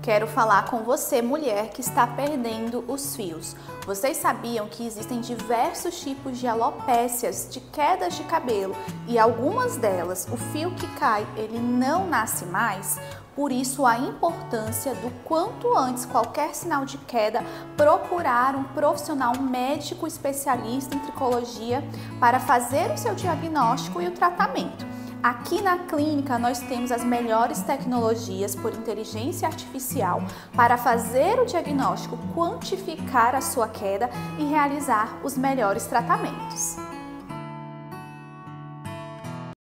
Quero falar com você, mulher que está perdendo os fios. Vocês sabiam que existem diversos tipos de alopécias, de quedas de cabelo, e algumas delas, o fio que cai, ele não nasce mais? Por isso, a importância do quanto antes qualquer sinal de queda procurar um profissional um médico especialista em tricologia para fazer o seu diagnóstico e o tratamento. Aqui na clínica nós temos as melhores tecnologias por inteligência artificial para fazer o diagnóstico, quantificar a sua queda e realizar os melhores tratamentos.